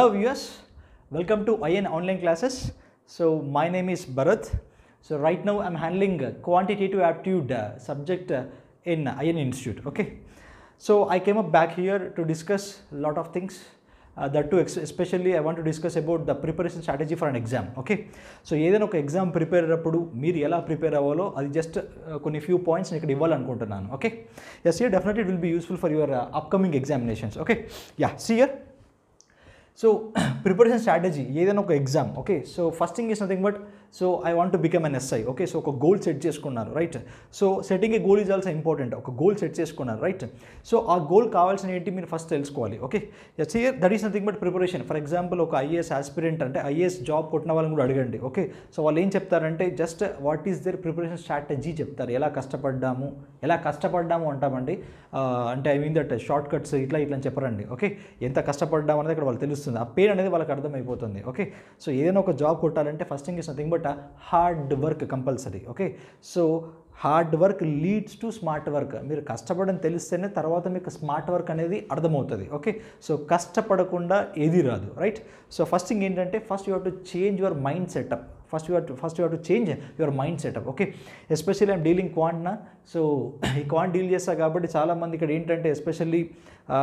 Hello viewers, welcome to IN online classes. So my name is Bharat. So right now I'm handling uh, quantitative aptitude uh, subject uh, in IN Institute. Okay. So I came up back here to discuss a lot of things. Uh, that too ex- especially I want to discuss about the preparation strategy for an exam. Okay so ఏదైనా ఒక exam prepare అయ్యేటప్పుడు మీరు ఎలా prepare అవ్వాలో అది just కొన్ని few points ఇక్కడ ఇవ్వాలనుకుంటున్నాను okay is clear definitely it will be useful for your upcoming examinations okay yeah clear so preparation strategy ఏదైనా ఒక exam okay so first thing is nothing but so I want to become an SI okay so ఒక goal set చేసుకున్నారు right so setting a goal is also important ఒక goal set చేసుకున్నారు right so ఆ goal కావాల్సిన ఏంటి మీరు first తెలుసుకోవాలి okay yes here that is nothing but preparation for example ఒక ఐఏఎస్ ఆస్పిరెంట్ అంటే ఐఏఎస్ జాబ్ కొట్టిన వాళ్ళని కూడా అడగండి ఓకే సో వాళ్ళు ఏం చెప్తారంటే just what is their preparation strategy చెప్తారు. ఎలా కష్టపడ్డాము ఎలా కష్టపడ్డాము అంటామండి? అంటే I mean that shortcuts ఇట్లా ఇట్లా అని చెప్పరండి ఓకే ఎంత కష్టపడ్డాము అనేది ఇక్కడ వాళ్ళు తెలుస్తుంది. ఆ పెయిన్ అనేది వాళ్ళకి అర్థమైపోతుంది. ఓకే సో ఏదైనా ఒక జాబ్ కొట్టాలంటే first thing is nothing but hard work compulsory okay so hard work leads to smart work మీరు కష్టపడని తెలిస్తేనే తర్వాత మీకు స్మార్ట్ వర్క్ అనేది అర్థమవుతుంది. ఓకే సో కష్టపడకుండా ఏది రాదు. రైట్ సో ఫస్ట్ థింగ్ ఏంటంటే first you have to change your mind setup first you to first you to change your mind setup okay especially I'm dealing క్వాంట్నా so ఈ quant deal చేస్తా కాబట్టి చాలామంది ఇక్కడ ఏంటంటే ఎస్పెషల్లీ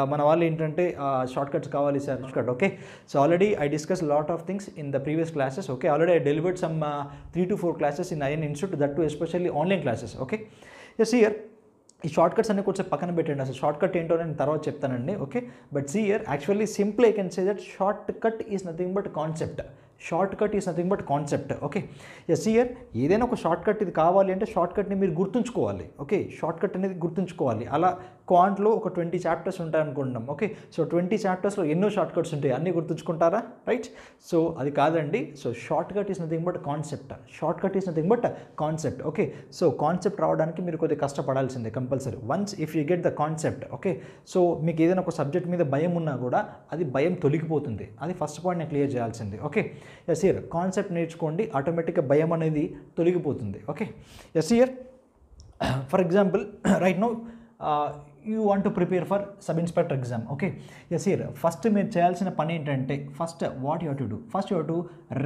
మన వాళ్ళు ఏంటంటే షార్ట్ కట్స్ కావాలి sir shortcut okay so already I discuss lot of things in the previous classes okay already I delivered some three to four classes in IN institute that to especially online classes okay yes here ఈ short cuts అన్ని కొంచెం పక్కన పెట్టండి అసలు. Short cut ఏంటో నేను తర్వాత చెప్తానండి okay but see here actually simple I can say that shortcut is nothing but concept shortcut is nothing but concept okay yes here ఏదైనా ఒక షార్ట్ కట్ ఇది కావాలి అంటే షార్ట్ కట్ని మీరు గుర్తుంచుకోవాలి ఓకే షార్ట్ కట్ అనేది గుర్తుంచుకోవాలి. అలా క్వాంట్లో ఒక ట్వంటీ చాప్టర్స్ ఉంటాయి అనుకుంటున్నాం ఓకే సో ట్వంటీ చాప్టర్స్లో ఎన్నో షార్ట్ కట్స్ ఉంటాయి అన్నీ గుర్తుంచుకుంటారా? రైట్ సో అది కాదండి. So shortcut is nothing but concept shortcut is nothing but concept okay so concept రావడానికి మీరు కొద్దిగా కష్టపడాల్సిందే compulsory once if you get the concept okay so మీకు ఏదైనా ఒక సబ్జెక్ట్ మీద భయం ఉన్నా కూడా అది భయం తొలగిపోతుంది. అది ఫస్ట్ పాయింట్ నేను క్లియర్ చేయాల్సింది ఓకే ఎస్ ఇయర్ కాన్సెప్ట్ నేర్చుకోండి ఆటోమేటిక్గా భయం అనేది తొలగిపోతుంది. Okay yes here for example right now you want to prepare for sub inspector exam okay yes here first మీరు చేయాల్సిన పని ఏంటంటే first what you to do first you to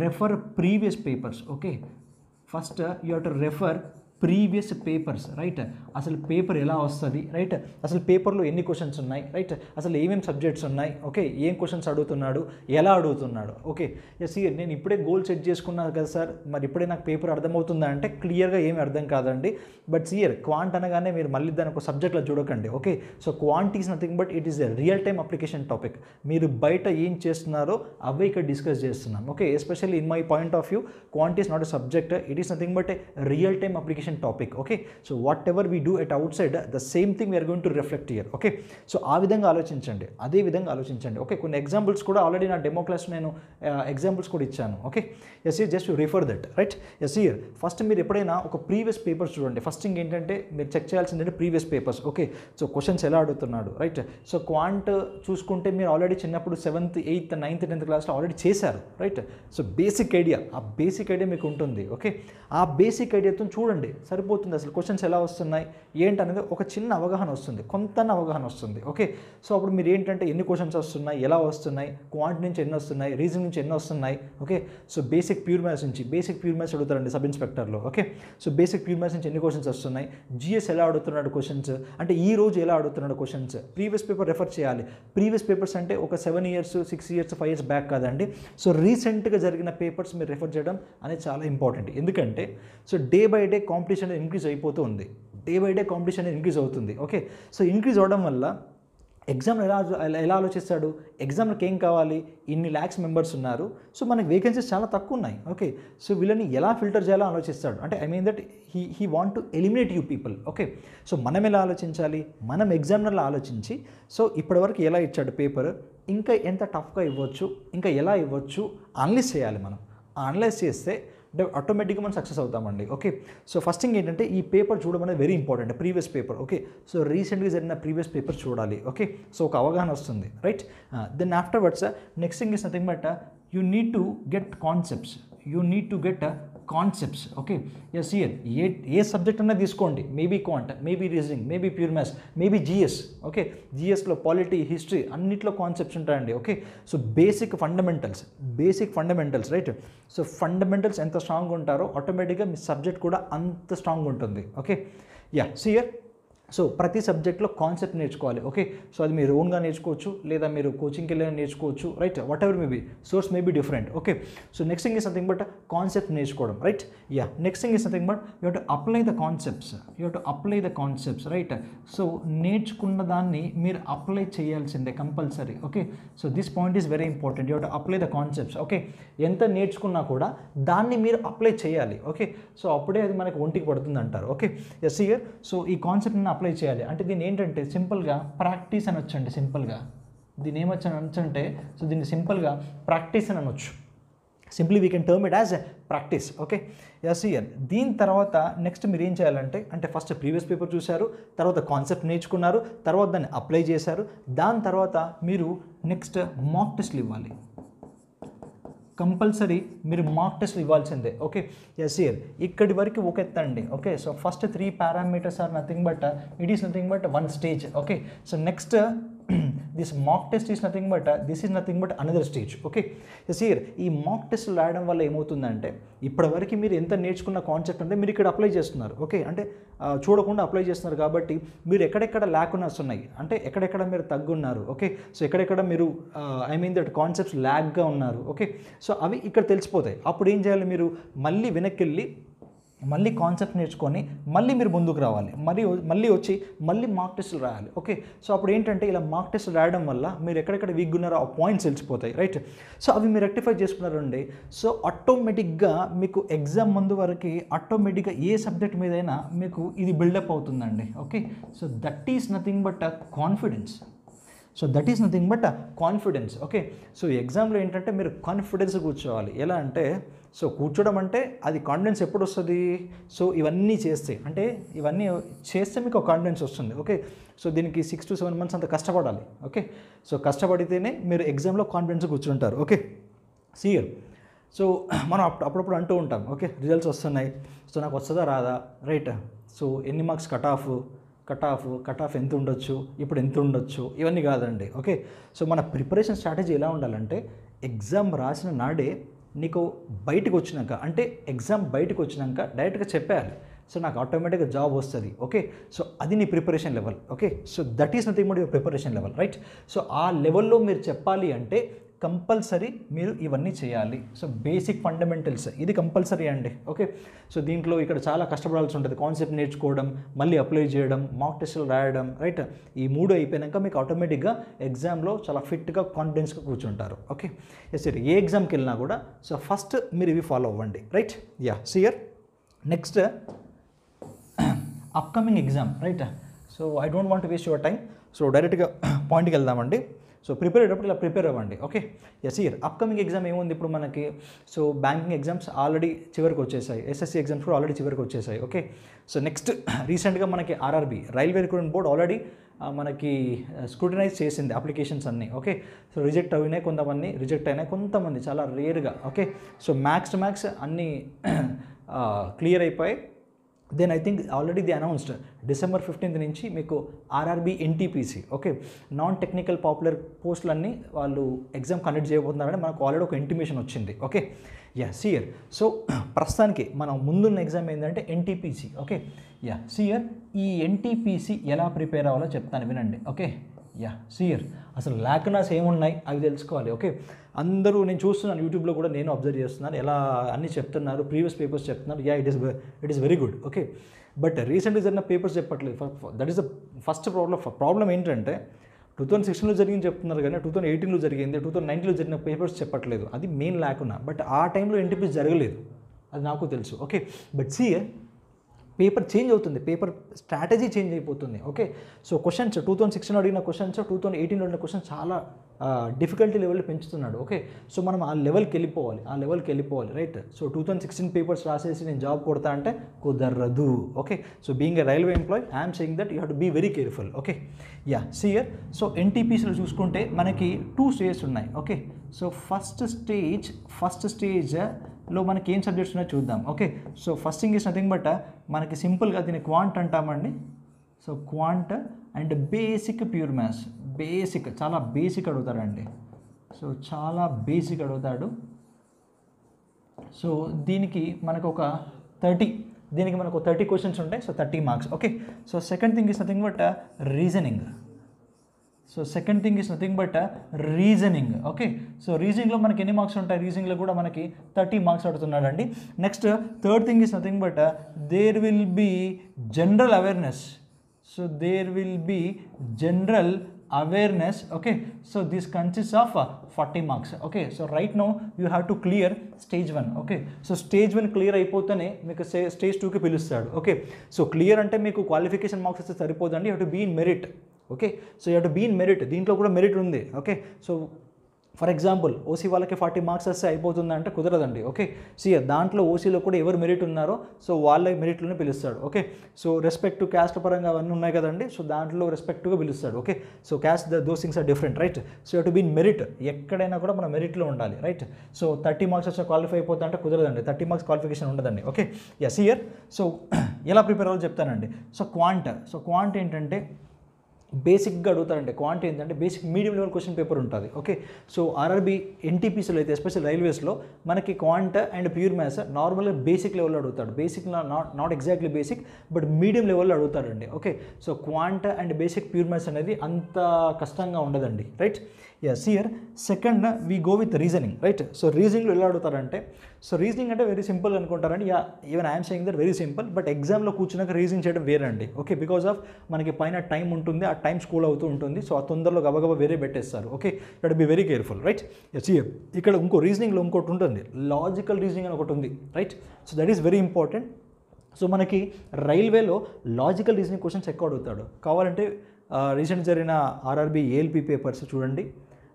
refer previous papers okay first you to refer previous papers right అసలు paper ఎలా వస్తుంది right అసలు పేపర్లో ఎన్ని క్వశ్చన్స్ ఉన్నాయి రైట్ అసలు ఏమేమి సబ్జెక్ట్స్ ఉన్నాయి ఓకే ఏం క్వశ్చన్స్ అడుగుతున్నాడు ఎలా అడుగుతున్నాడు ఓకే ఎస్ నేను ఇప్పుడే గోల్ సెట్ చేసుకున్నాను కదా సార్ మరి ఇప్పుడే నాకు పేపర్ అర్థమవుతుందా అంటే క్లియర్గా ఏమి అర్థం కాదండి. బట్ సియర్ క్వాంట్ అనగానే మీరు మళ్ళీ దాని ఒక సబ్జెక్ట్లో చూడకండి okay so quant is nothing but it is a real time application topic మీరు బయట ఏం చేస్తున్నారో అవే ఇక్కడ డిస్కస్ చేస్తున్నాం okay especially in my point of view quant is not a subject it is nothing but a real time application topic okay so whatever we do at outside the same thing we are going to reflect here okay so ఆ విధంగా ఆలోచించండి అదే విధంగా ఆలోచించండి okay కొన్ని examples కూడా already నా demo class నేను ఎగ్జాంపుల్స్ కూడా ఇచ్చాను okay yes here just refer that right yes here first మీరు ఎప్పుడైనా ఒక ప్రీవియస్ పేపర్స్ చూడండి. ఫస్ట్ థింగ్ ఏంటంటే మీరు check చేయాల్సిందంటే previous papers okay so questions ఎలా అడుగుతున్నాడు రైట్ సో క్వాంట్ చూసుకుంటే మీరు ఆల్రెడీ చిన్నప్పుడు సెవెంత్ ఎయిత్ నైన్త్ టెన్త్ క్లాస్లో ఆల్రెడీ చేశారు రైట్ సో బేసిక్ ఐడియా ఆ బేసిక్ ఐడియా మీకు ఉంటుంది ఓకే ఆ బేసిక్ ఐడియాతో చూడండి సరిపోతుంది అసలు క్వశ్చన్స్ ఎలా వస్తున్నాయి ఏంటనేది ఒక చిన్న అవగాహన వస్తుంది కొంత అవగాహన వస్తుంది ఓకే సో అప్పుడు మీరు ఏంటంటే ఎన్ని క్వశ్చన్స్ వస్తున్నాయి ఎలా వస్తున్నాయి క్వాంట్ నుంచి ఎన్ని వస్తున్నాయి రీజన్ నుంచి ఎన్ని వస్తున్నాయి okay so basic pure maths నుంచి బేసిక్ ప్యూర్ మ్యాథ్స్ అడుగుతారండి sub ఇన్స్పెక్టర్లో okay so basic pure maths నుంచి ఎన్ని క్వశ్చన్స్ వస్తున్నాయి జిఎస్ ఎలా అడుగుతున్నాడు క్వశ్చన్స్ అంటే ఈ రోజు ఎలా అడుగుతున్నాడు క్వశ్చన్స్ ప్రీవియస్ పేపర్ రెఫర్ చేయాలి. ప్రీవియస్ పేపర్స్ అంటే ఒక seven years six years five years back కాదండి. సో రీసెంట్గా జరిగిన పేపర్స్ మీరు రెఫర్ చేయడం అనేది చాలా ఇంపార్టెంట్ ఎందుకంటే so day by day competition అనేది ఇంక్రీజ్ అయిపోతూ ఉంది. డే బై డే కాంపిటీషన్ అనేది ఇంక్రీజ్ అవుతుంది. ఓకే సో ఇంక్రీజ్ అవడం వల్ల ఎగ్జామ్ ఎలా ఎలా- ఆలోచిస్తాడు? ఎగ్జామ్కి ఏం కావాలి? ఇన్ని ల్యాక్స్ మెంబర్స్ ఉన్నారు. సో మనకి వేకెన్సీస్ చాలా తక్కువ ఉన్నాయి. ఓకే సో వీళ్ళని ఎలా ఫిల్టర్ చేయాలో ఆలోచిస్తాడు. అంటే I mean that he he want to eliminate you people okay so మనం ఎలా ఆలోచించాలి? మనం ఎగ్జామ్నర్లో ఆలోచించి సో ఇప్పటివరకు ఎలా ఇచ్చాడు పేపర్ ఇంకా ఎంత టఫ్గా ఇవ్వచ్చు? ఇంకా ఎలా ఇవ్వచ్చు? అనలైజ్ చేయాలి మనం. అనలైజ్ చేస్తే అంటే ఆటోమేటిక్గా మనం సక్సెస్ అవుతామండి. ఓకే సో ఫస్ట్ థింగ్ ఏంటంటే ఈ పేపర్ చూడడం అనేది very important previous paper okay so రీసెంట్గా జరిగిన ప్రీవియస్ పేపర్ చూడాలి. ఓకే సో ఒక అవగాహన వస్తుంది. Right then afterwards next thing is nothing but you need to get concepts you need to get concepts okay yes here ఏ ఏ subject అన్నా తీసుకోండి. Maybe quant maybe reasoning maybe pure maths maybe GS okay జిఎస్లో polity history అన్నిట్లో concepts ఉంటాయండి. Okay so basic fundamentals basic fundamentals right so fundamentals ఎంత strong ఉంటారో ఆటోమేటిక్గా మీ subject కూడా అంత స్ట్రాంగ్ ఉంటుంది. ఓకే యా సియర్ సో ప్రతి సబ్జెక్ట్లో కాన్సెప్ట్ నేర్చుకోవాలి ఓకే? సో అది మీరు ఓన్గా నేర్చుకోవచ్చు లేదా మీరు కోచింగ్కి వెళ్ళి నేర్చుకోవచ్చు right? Whatever maybe source may be different okay? So next thing is nothing but concept నేర్చుకోవడం right? Yeah next thing is nothing but you to apply the concepts you to apply the concepts right? So నేర్చుకున్న దాన్ని మీరు apply చేయాల్సిందే compulsory okay? So this point is very important you to apply the concepts okay? ఎంత నేర్చుకున్నా కూడా దాన్ని మీరు apply చేయాలి ఓకే? సో అప్పుడే అది మనకు ఒంటికి పడుతుంది అంటారు ఓకే? ఎస్ ఇయర్ సో ఈ కాన్సెప్ట్ని అప్లై చేయాలి. అంటే దీన్ని ఏంటంటే సింపుల్గా ప్రాక్టీస్ అనొచ్చండి సింపుల్గా దీన్ని ఏమొచ్చు అనొచ్చంటే సో దీన్ని సింపుల్గా ప్రాక్టీస్ అని అనొచ్చు. Simply we can term it as practice okay yes here దీని తర్వాత నెక్స్ట్ మీరు ఏం చేయాలంటే అంటే ఫస్ట్ ప్రీవియస్ పేపర్ చూశారు తర్వాత కాన్సెప్ట్ నేర్చుకున్నారు తర్వాత దాన్ని అప్లై చేశారు. దాని తర్వాత మీరు నెక్స్ట్ మాక్ టెస్ట్లు ఇవ్వాలి. కంపల్సరీ మీరు మార్క్ టెస్ట్ ఇవ్వాల్సిందే ఓకే? ఎస్ ఇయర్ ఇక్కడి వరకు ఒక ఎత్తండి okay? So first three parameters are nothing but it is nothing but one stage okay? So next this mock test is nothing but this is nothing but another stage okay see here ఈ mock test రాయడం వల్ల ఏమవుతుందంటే ఇప్పటివరకు మీరు ఎంత నేర్చుకున్న concept అంటే మీరు ఇక్కడ అప్లై చేస్తున్నారు ఓకే అంటే చూడకుండా అప్లై చేస్తున్నారు కాబట్టి మీరు ఎక్కడెక్కడ ల్యాకునర్స్ ఉన్నాయి అంటే ఎక్కడెక్కడ మీరు తగ్గున్నారు ఓకే సో ఎక్కడెక్కడ మీరు ఐ మీన్ దట్ కాన్సెప్ట్స్ ల్యాగ్గా ఉన్నారు ఓకే సో అవి ఇక్కడ తెలిసిపోతాయి. అప్పుడు ఏం చేయాలి మీరు? మళ్ళీ వెనక్కి వెళ్ళి మళ్ళీ కాన్సెప్ట్ నేర్చుకొని మళ్ళీ మీరు ముందుకు రావాలి. మరి మళ్ళీ వచ్చి మళ్ళీ మార్క్ టెస్టులు రాయాలి. ఓకే సో అప్పుడు ఏంటంటే ఇలా మార్క్ టెస్టులు రాయడం వల్ల మీరు ఎక్కడెక్కడ వీక్ ఉన్నారో ఆ పాయింట్స్ తెలిసిపోతాయి. రైట్ సో అవి మీరు రెక్టిఫై చేసుకున్నారండి. సో ఆటోమేటిక్గా మీకు ఎగ్జామ్ ముందు వరకు ఆటోమేటిక్గా ఏ సబ్జెక్ట్ మీదైనా మీకు ఇది బిల్డప్ అవుతుందండి. Okay so that is nothing but confidence so that is nothing but confidence okay so ఎగ్జామ్లో ఏంటంటే మీరు కాన్ఫిడెన్స్ కూర్చోవాలి. ఎలా అంటే సో కూర్చోవడం అంటే అది కాన్ఫిడెన్స్ ఎప్పుడు వస్తుంది సో ఇవన్నీ చేస్తే అంటే ఇవన్నీ చేస్తే మీకు ఒక కాన్ఫిడెన్స్ వస్తుంది ఓకే సో దీనికి సిక్స్ టు సెవెన్ మంత్స్ అంత కష్టపడాలి ఓకే సో కష్టపడితేనే మీరు ఎగ్జామ్లో కాన్ఫిడెన్స్ కూర్చుంటారు ఓకే సీయర్ సో మనం అప్పుడప్పుడు అంటూ ఉంటాం ఓకే రిజల్ట్స్ వస్తున్నాయి. సో నాకు వస్తుందా రాదా? రైట్ సో ఎన్ని marks cut off cut off cut off ఎంత ఉండొచ్చు? ఇప్పుడు ఎంత ఉండొచ్చు? ఇవన్నీ కాదండి ఓకే సో మన ప్రిపరేషన్ స్ట్రాటజీ ఎలా ఉండాలంటే ఎగ్జామ్ రాసిన నాడే నీకు బయటకు వచ్చినాక అంటే ఎగ్జామ్ బయటకు వచ్చినాక డైరెక్ట్గా చెప్పేయాలి. సో నాకు ఆటోమేటిక్గా జాబ్ వస్తుంది. ఓకే సో అది నీ preparation level okay so that is nothing but your preparation level right so ఆ లెవెల్లో మీరు చెప్పాలి అంటే కంపల్సరీ మీరు ఇవన్నీ చేయాలి. సో బేసిక్ ఫండమెంటల్స్ ఇది కంపల్సరీ అండి. ఓకే సో దీంట్లో ఇక్కడ చాలా కష్టపడాల్సి ఉంటుంది. కాన్సెప్ట్ నేర్చుకోవడం మళ్ళీ అప్లై చేయడం మాక్ టెస్టులు రాయడం రైట్ ఈ మూడు అయిపోయాక మీకు ఆటోమేటిక్గా ఎగ్జామ్లో చాలా ఫిట్గా కాన్ఫిడెన్స్గా కూర్చుంటారు. ఓకే ఎస్ సరే ఏ ఎగ్జామ్కి వెళ్ళినా కూడా సో ఫస్ట్ మీరు ఇవి ఫాలో అవ్వండి. Right yeah see here next upcoming exam right so I don't want waste your time so డైరెక్ట్గా పాయింట్కి వెళ్దామండి. సో ప్రిపేర్ అయ్యేటప్పుడు ఇలా ప్రిపేర్ అవ్వండి. Okay yes here upcoming exam ఏముంది ఇప్పుడు మనకి? సో బ్యాంకింగ్ ఎగ్జామ్స్ ఆల్రెడీ చివరికి వచ్చేసాయి. ఎస్ఎస్సి ఎగ్జామ్స్ కూడా ఆల్రెడీ చివరికి వచ్చేసాయి. ఓకే సో నెక్స్ట్ రీసెంట్గా మనకి RRB railway recruitment board already మనకి స్క్రూటినైజ్ చేసింది అప్లికేషన్స్ అన్నీ. ఓకే సో రిజెక్ట్ అయినాయి కొంతమంది రిజెక్ట్ అయినాయి కొంతమంది. చాలా రేర్గా okay so max to max అన్నీ క్లియర్ అయిపోయి then I think already the announced December fifteenth నుంచి మీకు RRB NTPC okay non technical popular పోస్టులన్నీ వాళ్ళు ఎగ్జామ్ కండక్ట్ చేయబోతున్నారని మనకు ఆల్రెడీ ఒక ఇంటిమేషన్ వచ్చింది ఓకే యా సియర్ సో ప్రస్తుతానికి మనం ముందున్న ఎగ్జామ్ ఏంటంటే ఎన్టీపీసీ ఓకే యా సియర్ ఈ ఎన్టీపీసీ ఎలా ప్రిపేర్ అవ్వాలో చెప్తాను వినండి ఓకే యా సియర్ అసలు లేకనాస్ ఏమున్నాయి? అవి తెలుసుకోవాలి ఓకే అందరూ నేను చూస్తున్నాను యూట్యూబ్లో కూడా నేను అబ్జర్వ్ చేస్తున్నాను ఎలా అన్ని చెప్తున్నారు ప్రీవియస్ పేపర్స్ చెప్తున్నారు. Yeah it is it is very good okay but రీసెంట్గా జరిగిన పేపర్స్ చెప్పట్లేదు. That is the first problem problem ఏంటంటే టూ థౌసండ్ సిక్స్టీన్లో జరిగింది చెప్తున్నారు కానీ టూ థౌసండ్ ఎయిటీన్లో జరిగింది టూ థౌసండ్ నైన్టీన్లో జరిగిన పేపర్స్ చెప్పట్లేదు. అది మెయిన్ లేకున్నా బట్ ఆ టైంలో ఎన్టీపీస్ జరగలేదు. అది నాకు తెలుసు okay but see paper change అవుతుంది పేపర్ స్ట్రాటజీ చేంజ్ అయిపోతుంది okay so questions two thousand sixteen అడిగిన క్వశ్చన్స్ టూ థౌసండ్ ఎయిటీన్లో అడిగిన క్వశ్చన్స్ చాలా డిఫికల్టీ లెవెల్ పెంచుతున్నాడు ఓకే సో మనం ఆ లెవెల్కి వెళ్ళిపోవాలి ఆ లెవెల్కి వెళ్ళిపోవాలి right so two thousand sixteen papers రాసేసి నేను జాబ్ కొడతా అంటే కుదరదు okay so being a railway employee I'm saying that you have to be very careful okay yeah see here so ఎన్టీపీసీలో చూసుకుంటే మనకి టూ స్టేజెస్ ఉన్నాయి okay so first stage first stage లో మనకి ఏం సబ్జెక్ట్స్ ఉన్నాయో చూద్దాం. Okay so first thing is nothing but మనకి సింపుల్గా దీన్ని క్వాంట్ అంటామండి. So quant and basic pure maths basic చాలా బేసిక్ అడుగుతారండి సో చాలా బేసిక్ అడుగుతాడు. సో దీనికి మనకు ఒక థర్టీ దీనికి మనకు థర్టీ క్వశ్చన్స్ ఉంటాయి. So thirty marks okay so second thing is nothing but reasoning so second thing is nothing but reasoning okay so రీజనింగ్లో మనకి ఎన్ని మార్క్స్ ఉంటాయి? రీజనింగ్లో కూడా మనకి thirty marks అడుగుతున్నాడండి next third thing is nothing but there will be general awareness so there will be general awareness okay so this consist of forty marks okay so right no you have to clear stage one okay so stage one clear అయిపోతేనే మీకు stage టూకి పిలుస్తాడు okay so clear అంటే మీకు qualification marks వస్తే సరిపోదండి. You to be in merit okay? So you to be in merit దీంట్లో కూడా merit ఉంది. Okay? So for example OC వాళ్ళకి ఫార్టీ మార్క్స్ వస్తే అయిపోతుంది అంటే కుదరదండి. ఓకే? సి దాంట్లో ఓసీలో కూడా ఎవరు మెరిట్ ఉన్నారో సో వాళ్ళ మెరిట్లోనే పిలుస్తాడు okay? So respect to caste పరంగా అవన్నీ ఉన్నాయి కదండి. సో దాంట్లో రెస్పెక్ట్గా పిలుస్తాడు. Okay? So caste the those things are different right so you to been merit ఎక్కడైనా కూడా మన మెరిట్లో ఉండాలి రైట్ సో థర్టీ మార్క్స్ వచ్చి క్వాలిఫై అయిపోతా అంటే కుదరదండి. థర్టీ మార్క్స్ క్వాలిఫికేషన్ ఉండదండి. ఓకే? ఎస్ ఇయర్ సో ఎలా ప్రిపేర్ అవ్వాలో చెప్తానండి. సో క్వాంట్ సో క్వాంట్ ఏంటంటే బేసిక్గా అడుగుతారంటే క్వాంటిటీ ఏంటంటే basic medium level question paper ఉంటుంది ఓకే సో ఆర్ఆర్బీ ఎన్టీపీసీలో అయితే ఎస్పెషల్ రైల్వేస్లో మనకి క్వాంట అండ్ ప్యూర్ మ్యాథ్స్ నార్మల్గా బేసిక్ లెవెల్లో అడుగుతాడు. Basic not not exactly basic but medium లెవెల్లో అడుగుతాడండి okay so quant and basic pure maths అనేది అంత కష్టంగా ఉండదండి right yes sir second we go with reasoning right so రీజనింగ్లో ఎలా అడుగుతారంటే సో రీజనింగ్ అంటే వెరీ సింపుల్ అనుకుంటారండి. Yeah even I'm saying that very simple but ఎగ్జామ్లో కూర్చున్నాక రీజనింగ్ చేయడం వేరండి. ఓకే బికాస్ ఆఫ్ మనకి పైన టైం ఉంటుంది ఆ టైం స్కూల్ అవుతూ ఉంటుంది సో ఆ తొందరలో గబగబా వేరే పెట్టేస్తారు. Okay that be very careful right yes ఇక్కడ ఇంకో రీజనింగ్లో ఇంకోటి ఉంటుంది. లాజికల్ రీజనింగ్ అని ఒకటి ఉంది right so that is very important so మనకి రైల్వేలో లాజికల్ రీజనింగ్ క్వశ్చన్స్ ఎక్కువ అడుగుతాడు. కావాలంటే uh, రీసెంట్ జరిగిన ఆర్ఆర్బీ ఏఎల్పి పేపర్స్ చూడండి.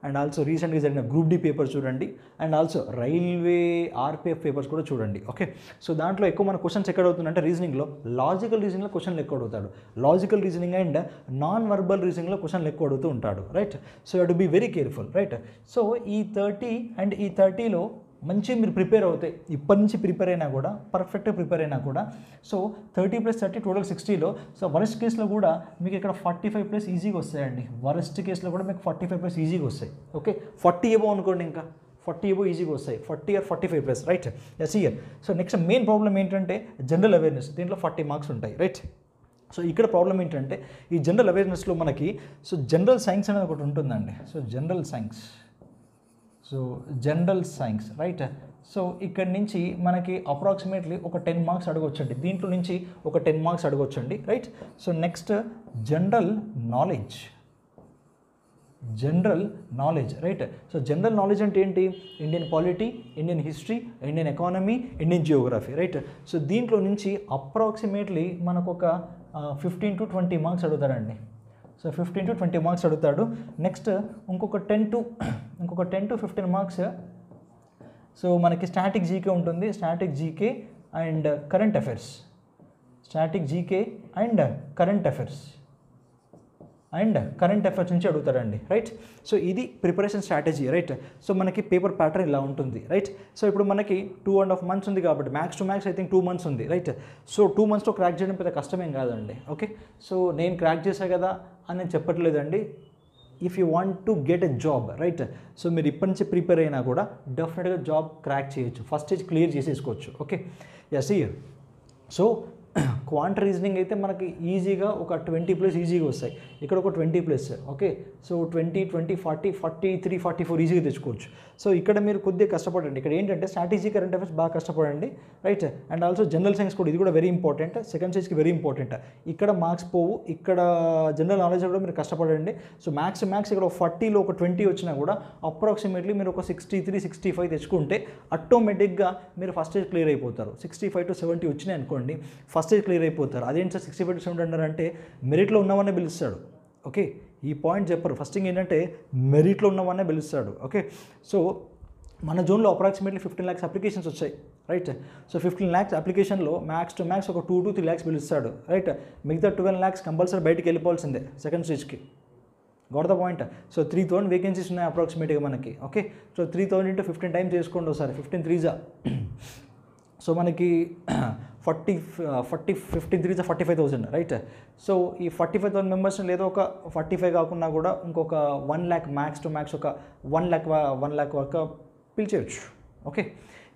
అండ్ ఆల్సో రీసెంట్గా జరిగిన గ్రూప్ డి పేపర్ చూడండి. And also railway RPF papers కూడా చూడండి. ఓకే సో దాంట్లో ఎక్కువ మన క్వశ్చన్స్ ఎక్కడ అవుతుందంటే రీజనింగ్లో లాజికల్ రీజనింగ్లో క్వశ్చన్లు ఎక్కువ అడుగుతాడు. Logical reasoning and non verbal రీజనింగ్లో క్వశ్చన్లు ఎక్కువ అడుగుతూ ఉంటాడు. Right so you to be very careful right so ఈ థర్టీ అండ్ ఈ థర్టీలో మంచిగా మీరు ప్రిపేర్ అవుతాయి ఇప్పటి నుంచి ప్రిపేర్ అయినా కూడా పర్ఫెక్ట్గా ప్రిపేర్ అయినా కూడా so thirty plus thirty total సిక్స్టీలో so worst కేసులో కూడా మీకు ఇక్కడ ఫార్టీ ఫైవ్ ప్లస్ ఈజీగా వస్తాయండి. వరస్ట్ కేసులో కూడా మీకు ఫార్టీ ఫైవ్ ప్లస్ ఈజీగా వస్తాయి. ఓకే? ఫార్టీ ఏవో అనుకోండి ఇంకా. ఫార్టీ ఏవో ఈజీగా వస్తాయి. Forty or forty five plus right yes here so next main problem ఏంటంటే జనరల్ అవేర్నెస్ దీంట్లో ఫార్టీ మార్క్స్ ఉంటాయి రైట్ సో ఇక్కడ ప్రాబ్లం ఏంటంటే ఈ జనరల్ అవేర్నెస్లో మనకి సో జనరల్ సైన్స్ అనేది ఒకటి ఉంటుందండి. So general science so general science right so ఇక్కడ నుంచి మనకి అప్రాక్సిమేట్లీ ఒక టెన్ మార్క్స్ అడగొచ్చండి. దీంట్లో నుంచి ఒక ten marks అడగొచ్చండి right so next general knowledge general knowledge right so general knowledge అంటే ఏంటి? Indian polity Indian history Indian economy Indian geography right so దీంట్లో నుంచి అప్రాక్సిమేట్లీ మనకు ఒక ఫిఫ్టీన్ టు ట్వంటీ మార్క్స్ అడుగుతారండి. So fifteen to twenty marks అడుగుతాడు. Next ఇంకొక ten to ఇంకొక ten to fifteen marks so మనకి స్టాటిక్ జీకే ఉంటుంది. Static GK and current affairs static GK and current affairs and current affairs నుంచి అడుగుతారండి right so ఇది preparation strategy right so మనకి paper pattern ఇలా ఉంటుంది. రైట్ సో ఇప్పుడు మనకి టూ అండ్ హాఫ్ మంత్స్ ఉంది కాబట్టి max to max I think two months ఉంది. రైట్ సో టూ మంత్స్లో క్రాక్ చేయడం పెద్ద కష్టమేం కాదండి. ఓకే సో నేను క్రాక్ చేశా కదా అని నేను చెప్పట్లేదండి. If you want to get a job right so మీరు ఇప్పటి నుంచి ప్రిపేర్ అయినా కూడా డెఫినెట్గా జాబ్ క్రాక్ చేయొచ్చు. ఫస్ట్ స్టేజ్ క్లియర్ చేసేసుకోవచ్చు. Okay yes here so quant reasoning అయితే మనకి ఈజీగా ఒక ట్వంటీ ప్లస్ ఈజీగా వస్తాయి. ఇక్కడ ఒక twenty plus okay so twenty twenty forty forty three forty four ఈజీగా తెచ్చుకోవచ్చు. సో ఇక్కడ మీరు కొద్దిగా కష్టపడండి. ఇక్కడ ఏంటంటే స్ట్రాటజీ కరెంట్ అఫేర్స్ బాగా కష్టపడండి right and also general science కూడా ఇది కూడా వెరీ ఇంపార్టెంట్ సెకండ్ స్టేజ్కి వెరీ ఇంపార్టెంట్ ఇక్కడ మార్క్స్ పోవు ఇక్కడ జనరల్ నాలెడ్జ్ కూడా మీరు కష్టపడండి. సో మ్యాక్స్ మ్యాక్స్ ఇక్కడ ఫార్టీలో ఒక ట్వంటీ వచ్చినా కూడా అప్రాక్సిమేట్లీ మీరు ఒక సిక్స్టీ త్రీ సిక్స్టీ ఫైవ్ తెచ్చుకుంటే ఆటోమేటిక్గా మీరు ఫస్ట్ స్టేజ్ క్లియర్ అయిపోతారు. సిక్స్టీ ఫైవ్ టు సెవెంటీ వచ్చినాయి అనుకోండి ఫస్ట్ ఫస్టే క్లియర్ అయిపోతారు. అదేంటి sir sixty five to seventy మెరిట్లో ఉన్నవనే పిలుస్తాడు. ఓకే? ఈ పాయింట్ చెప్పరు. ఫస్ట్ థింగ్ ఏంటంటే మెరిట్లో ఉన్నవనే పిలుస్తాడు. ఓకే? సో మన జోన్లో అప్రాక్సిమేట్లీ ఫిఫ్టీన్ ల్యాక్స్ అప్లికేషన్స్ వచ్చాయి. రైట్ సో ఫిఫ్టీన్ ల్యాక్స్ అప్లికేషన్లో మ్యాక్స్ టు మ్యాక్స్ ఒక టూ టు త్రీ ల్యాక్స్ పిలుస్తాడు. రైట్ మిగతా ట్వెల్వ్ ల్యాక్స్ కంపల్సరీ బయటికి వెళ్ళిపోవాల్సిందే సెకండ్ స్టేజ్కి got the point so three thousand vacancies ఉన్నాయి అప్రాక్సిమేట్గా మనకి. Okay so three thousand into fifteen times చేసుకోండి ఒకసారి. ఫిఫ్టీన్ త్రీజా సో మనకి forty forty fifty three forty five thousand right? So ఈ ఫార్టీ ఫైవ్ థౌసండ్ మెంబర్స్ లేదో ఒక ఫార్టీ ఫైవ్ కాకుండా కూడా ఇంకొక one lakh max to max ఒక వన్ ల్యాక్ వన్ ల్యాక్ వరకు పిలిచేయచ్చు. Okay?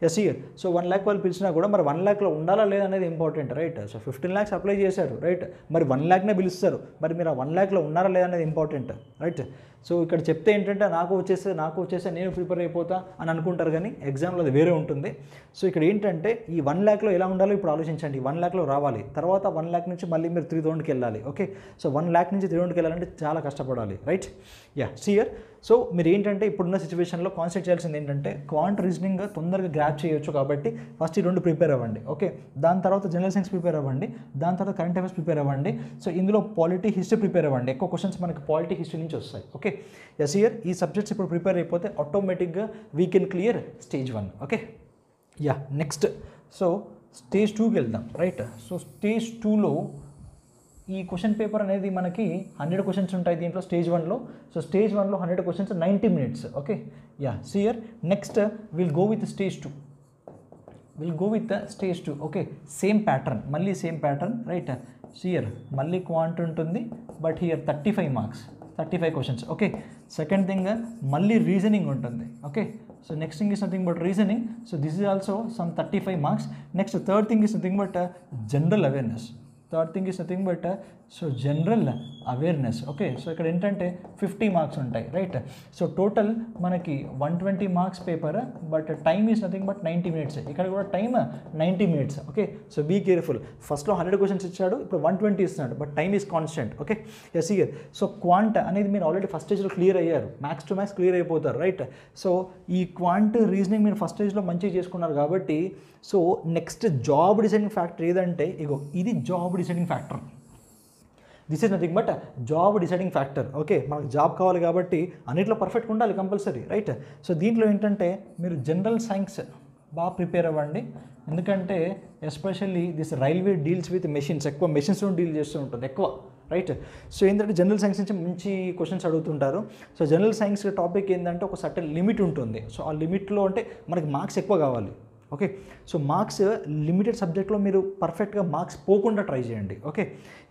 Yes sir so one lakh వాళ్ళు పిలిచినా కూడా మరి వన్ ల్యాక్లో ఉండాలా లేదనేది important right so fifteen lakhs apply చేశారు రైట్ మరి వన్ ల్యాక్నే పిలుస్తారు. మరి మీరు ఆ వన్ ల్యాక్లో ఉన్నారా లేదా అనేది ఇంపార్టెంట్ రైట్ సో ఇక్కడ చెప్తే ఏంటంటే నాకు వచ్చేస్తే నాకు వచ్చేస్తే నేను ప్రిపేర్ అయిపోతా అని అనుకుంటారు కానీ ఎగ్జామ్లో అది వేరే ఉంటుంది. సో ఇక్కడ ఏంటంటే ఈ వన్ ల్యాక్లో ఎలా ఉండాలో ఇప్పుడు ఆలోచించండి. వన్ ల్యాక్లో రావాలి. తర్వాత వన్ ల్యాక్ నుంచి మళ్ళీ మీరు త్రీ థౌండ్కి వెళ్ళాలి ఓకే సో వన్ ల్యాక్ నుంచి త్రీ థౌండ్కి వెళ్ళాలంటే చాలా కష్టపడాలి రైట్ యా సియర్ సో మీరు ఏంటంటే ఇప్పుడున్న సిచ్యువేషన్లో కాన్సెప్ట్ చేయాల్సింది ఏంటంటే క్వాంట్ రీజనింగ్ తొందరగా గ్రాప్ చేయొచ్చు కాబట్టి ఫస్ట్ ఈ రెండు ప్రిపేర్ అవ్వండి ఓకే దాని తర్వాత జనరల్ సైన్స్ ప్రిపేర్ అవ్వండి దాని తర్వాత కరెంట్ అఫైర్స్ ప్రిపేర్ అవ్వండి. సో ఇందులో పాలిటీ హిస్టరీ ప్రిపేర్ అవ్వండి. ఎక్కువ క్వశ్చన్స్ మనకి పాలిటీ హిస్టరీ నుంచి వస్తాయి ఓకే ఎస్ ఇయర్ ఈ సబ్జెక్ట్స్ ఇప్పుడు ప్రిపేర్ అయిపోతే ఆటోమేటిక్గా we can clear stage one okay yeah next so stage టూకి వెళ్దాం రైట్ సో స్టేజ్ టూలో ఈ క్వశ్చన్ పేపర్ అనేది మనకి హండ్రెడ్ క్వశ్చన్స్ ఉంటాయి దీంట్లో స్టేజ్ వన్లో సో స్టేజ్ వన్లో hundred questions ninety minutes okay yeah clear next will go with stage two will go with stage two okay same pattern మళ్ళీ same pattern right సియర్ మళ్ళీ quant ఉంటుంది. But here thirty five marks thirty five questions okay second thing మళ్ళీ reasoning ఉంటుంది. Okay so next thing is nothing but reasoning so this is also some thirty five marks next third thing is nothing but general awareness third thing is nothing but so general awareness okay so ఇక్కడ ఏంటంటే fifty marks ఉంటాయి right so total మనకి one twenty marks paper but time is nothing but ninety minutes ఇక్కడ కూడా time ninety minutes okay so be careful ఫస్ట్లో hundred questions ఇచ్చాడు ఇప్పుడు one twenty ఇస్తున్నాడు but time is constant okay yes here so quant అనేది మీరు already first స్టేజ్లో clear అయ్యారు. మ్యాక్స్ టు మ్యాక్స్ క్లియర్ అయిపోతారు రైట్ సో ఈ క్వాంట్ రీజనింగ్ మీరు ఫస్ట్ స్టేజ్లో మంచిగా చేసుకున్నారు కాబట్టి so next job deciding factor ఏదంటే ఇగో ఇది job deciding factor. This is nothing but job deciding factor okay మనకు జాబ్ కావాలి కాబట్టి అన్నిట్లో పర్ఫెక్ట్ ఉండాలి కంపల్సరీ రైట్ సో దీంట్లో ఏంటంటే మీరు జనరల్ సైన్స్ బాగా ప్రిపేర్ అవ్వండి. ఎందుకంటే especially this railway deals with machines ఎక్కువ మెషిన్స్తో డీల్ చేస్తూ ఉంటుంది ఎక్కువ రైట్ సో ఏంటంటే జనరల్ సైన్స్ నుంచి మంచి క్వశ్చన్స్ అడుగుతుంటారు. సో జనరల్ సైన్స్ టాపిక్ ఏంటంటే ఒక సర్టన్ లిమిట్ ఉంటుంది. సో ఆ లిమిట్లో అంటే మనకి మార్క్స్ ఎక్కువ కావాలి. ఓకే? సో మార్క్స్ లిమిటెడ్ సబ్జెక్ట్లో మీరు పర్ఫెక్ట్గా మార్క్స్ పోకుండా ట్రై చేయండి. ఓకే?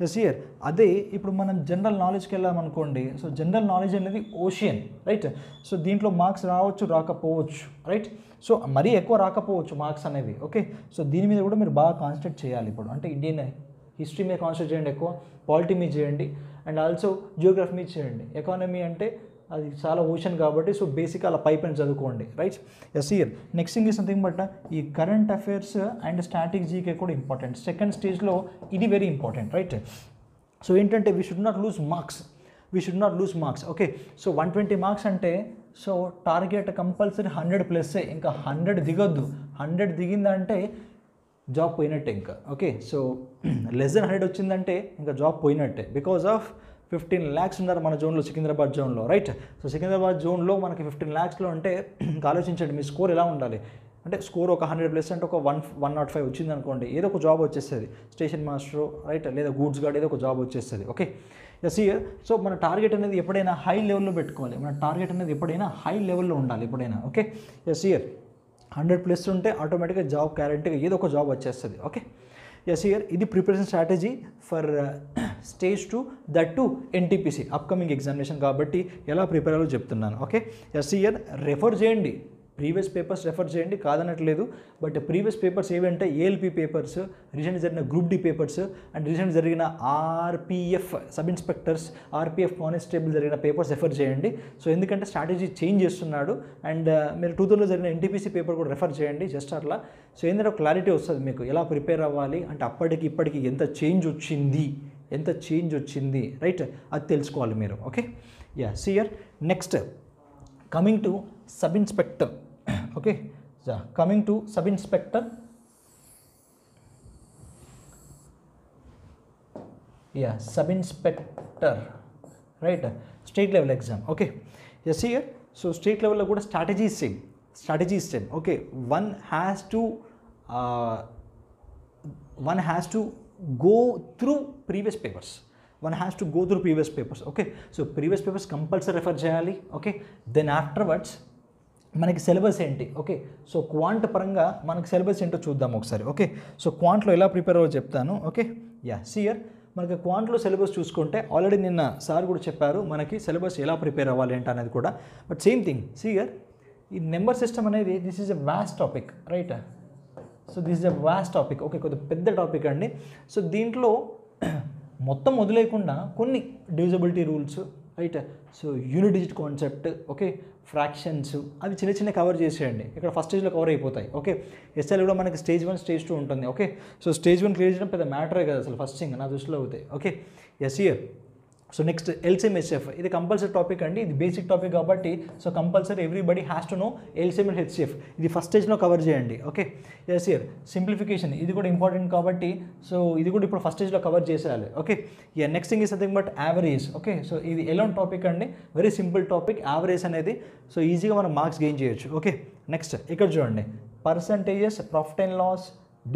ఎస్ ఇయర్ అదే ఇప్పుడు మనం జనరల్ నాలెడ్జ్కి వెళ్ళామనుకోండి సో జనరల్ నాలెడ్జ్ అనేది ఓషియన్ రైట్? సో దీంట్లో మార్క్స్ రావచ్చు రాకపోవచ్చు రైట్? సో మరీ ఎక్కువ రాకపోవచ్చు మార్క్స్ అనేవి ఓకే? సో దీని మీద కూడా మీరు బాగా కాన్సన్ట్రేట్ చేయాలి ఇప్పుడు. అంటే ఇండియన్ హిస్టరీ మీద కాన్సన్ట్రేట్ చేయండి ఎక్కువ పాలిటీ మీద చేయండి అండ్ ఆల్సో జియోగ్రఫీ మీద చేయండి. ఎకానమీ అంటే అది చాలా ఓషన్ కాబట్టి సో బేసిక్ అలా పైప్ అని చదువుకోండి right yes here next thing ఈ సంథింగ్ బట్ ఈ current affairs and static GK కూడా ఇంపార్టెంట్ సెకండ్ స్టేజ్లో ఇది వెరీ ఇంపార్టెంట్ రైట్ సో ఏంటంటే we should not lose marks we should not lose marks okay so one twenty marks అంటే so target compulsory hundred ప్లస్సే ఇంకా hundred దిగొద్దు. Hundred దిగిందంటే job పోయినట్టే ఇంకా okay so less than hundred వచ్చిందంటే ఇంకా జాబ్ పోయినట్టే. బికాస్ ఆఫ్ ఫిఫ్టీన్ ల్యాక్స్ ఉన్నారు మన జోన్లో సికింద్రాబాద్ జోన్లో రైట్ సో సికింద్రాబాద్ జోన్లో మనకి ఫిఫ్టీన్ ల్యాక్స్లో అంటే ఆలోచించండి మీ స్కోర్ ఎలా ఉండాలి? అంటే స్కోర్ ఒక హండ్రెడ్ ప్లస్ అంటే ఒక వన్ వన్ నాట్ ఫైవ్ వచ్చింది అనుకోండి ఏదో ఒక జాబ్ వచ్చేస్తుంది. స్టేషన్ మాస్టర్ రైట్ లేదా గూడ్స్ గార్డ్ ఏదో ఒక జాబ్ వచ్చేస్తుంది ఓకే ఎస్ సో మన టార్గెట్ అనేది ఎప్పుడైనా హై లెవెల్లో పెట్టుకోవాలి. మన టార్గెట్ అనేది ఎప్పుడైనా హై లెవెల్లో ఉండాలి ఎప్పుడైనా okay yes here hundred plus ఉంటే ఆటోమేటిక్గా జాబ్ గ్యారంటీగా ఏదో ఒక జాబ్ వచ్చేస్తుంది ఓకే ఎస్ ఇయర్ ఇది preparation strategy for stage two that too NTPC upcoming examination కాబట్టి ఎలా ప్రిపేర్ అవ్వాలో చెప్తున్నాను ఓకే ఎస్ ఇయర్ రెఫర్ చేయండి. ప్రీవియస్ పేపర్స్ రెఫర్ చేయండి కాదనట్లేదు. బట్ ప్రీవియస్ పేపర్స్ ఏవంటే ఏఎల్పి పేపర్స్ రీసెంట్ జరిగిన group D papers and recent జరిగిన RPF sub inspectors RPF constable జరిగిన పేపర్స్ రెఫర్ చేయండి. సో ఎందుకంటే స్ట్రాటజీ చేంజ్ చేస్తున్నాడు అండ్ మీరు టూ థౌజండ్లో జరిగిన ఎన్టీపీసీ పేపర్ కూడా రెఫర్ చేయండి జస్ట్ అట్లా. సో ఏంటంటే క్లారిటీ వస్తుంది మీకు ఎలా ప్రిపేర్ అవ్వాలి అంటే అప్పటికి ఇప్పటికి ఎంత చేంజ్ వచ్చింది ఎంత చేంజ్ వచ్చింది రైట్? అది తెలుసుకోవాలి మీరు okay? Yeah sir next coming to sub inspector. Okay coming to sub inspector yeah sub inspector right state level exam okay yes sir so state లెవెల్లో కూడా strategy same strategy same okay one has to one has to go through previous papers one has to go through previous papers okay so previous papers compulsory refer చేయాలి okay then afterwards మనకి syllabus ఏంటి? Okay. So quant పరంగా మనకి syllabus ఏంటో చూద్దాం ఒకసారి. Okay. So క్వాంట్లో ఎలా prepare అవ్వో చెప్తాను. ఓకే. యా సియర్ మనకి క్వాంట్లో సిలబస్ చూసుకుంటే ఆల్రెడీ నిన్న సార్ కూడా చెప్పారు మనకి సిలబస్ ఎలా ప్రిపేర్ అవ్వాలి ఏంటి అనేది కూడా. But same thing. సియర్ ఈ నెంబర్ సిస్టమ్ అనేది this is a vast topic right? So this is a vast topic. Okay కొద్దిగా పెద్ద టాపిక్ అండి. సో దీంట్లో మొత్తం వదిలేయకుండా కొన్ని divisibility rules right? So unit digit concept okay? Fractions అవి చిన్న చిన్న కవర్ చేసేయండి. ఇక్కడ ఫస్ట్ స్టేజ్లో కవర్ అయిపోతాయి ఓకే? ఎస్ఎల్ కూడా మనకి స్టేజ్ వన్ స్టేజ్ టూ ఉంటుంది okay? So stage one clear చేయడం పెద్ద మ్యాటరే కదా అసలు ఫస్ట్ థింగ్ నా దృష్టిలో అవుతాయి okay? Yes here so next LCM HF ఇది కంపల్సరీ టాపిక్ అండి. ఇది బేసిక్ టాపిక్ కాబట్టి so compulsory everybody has to know LCM and HF ఇది ఫస్ట్ స్టేజ్లో కవర్ చేయండి. ఓకే ఎస్ ఇయర్ సింప్లిఫికేషన్ ఇది కూడా ఇంపార్టెంట్ కాబట్టి సో ఇది కూడా ఇప్పుడు ఫస్ట్ స్టేజ్లో కవర్ చేసేయాలి. ఓకే ఇక next thing is nothing but average okay so ఇది ఎలాంటి టాపిక్ అండి. వెరీ సింపుల్ టాపిక్ యావరేజ్ అనేది సో ఈజీగా మనం మార్క్స్ గెయిన్ చేయొచ్చు. ఓకే నెక్స్ట్ ఇక్కడ చూడండి. Percentages profit and loss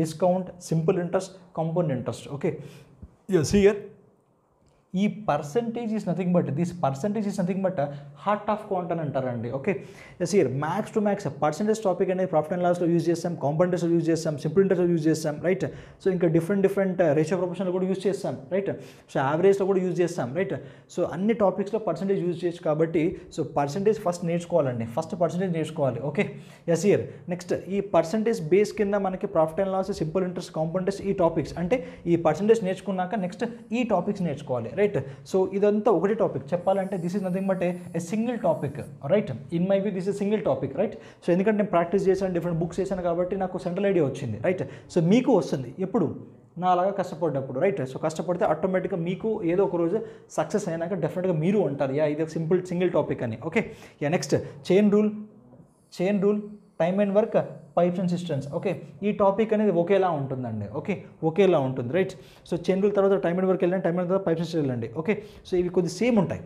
discount simple interest compound interest okay yes here ఈ percentage is nothing but this percentage is nothing but heart of quant అని అంటారండి. Okay yes here max to max percentage topic అనేది profit and లాస్లో use చేస్తాం కాంపౌండర్స్లో use చేస్తాం simple ఇంటర్స్లో use చేస్తాం రైట్ సో ఇంకా డిఫరెంట్ డిఫరెంట్ రేషియో ప్రొఫెషన్లో కూడా యూజ్ చేస్తాం రైట్ సో యావరేజ్లో కూడా యూజ్ చేస్తాం రైట్ సో అన్ని టాపిక్స్లో పర్సంటేజ్ యూజ్ చేయొచ్చు కాబట్టి సో పర్సంటేజ్ ఫస్ట్ నేర్చుకోవాలండి. ఫస్ట్ పర్సంటేజ్ నేర్చుకోవాలి ఓకే ఎస్ ఇయర్ నెక్స్ట్ ఈ పర్సంటేజ్ బేస్ కింద మనకి profit and loss simple interest compounders ఈ టాపిక్స్ అంటే ఈ పర్సంటేజ్ నేర్చుకున్నాక నెక్స్ట్ ఈ టాపిక్స్ నేర్చుకోవాలి రైట్ సో ఇదంతా ఒకటి టాపిక్ చెప్పాలంటే this is nothing but a single topic right in my view this is single topic right so ఎందుకంటే నేను ప్రాక్టీస్ చేశాను డిఫరెంట్ బుక్స్ చేశాను కాబట్టి నాకు సెంట్రల్ ఐడియా వచ్చింది. రైట్ సో మీకు వస్తుంది. ఎప్పుడు? నా అలాగా కష్టపడ్డప్పుడు. రైట్ సో కష్టపడితే ఆటోమేటిక్గా మీకు ఏదో ఒక రోజు సక్సెస్ అయినాక డెఫినెట్గా మీరు అంటారు యా ఇది సింపుల్ సింగిల్ టాపిక్ అని. Okay yeah next chain rule chain rule time and work pipes and systems okay ఈ టాపిక్ అనేది ఒకేలా ఉంటుందండి. ఓకే ఒకేలా ఉంటుంది రైట్ సో చైన్ తర్వాత టైమ్ అండ్ వర్క్ వెళ్ళండి టైమ్ అండ్ తర్వాత పైప్స్ సిస్టమ్స్ వెళ్ళండి. ఓకే సో ఇవి కొద్ది సేమ్ ఉంటాయి.